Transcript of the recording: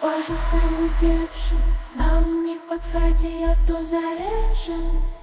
воздуха удержим Нам не подходи, а то зарежем.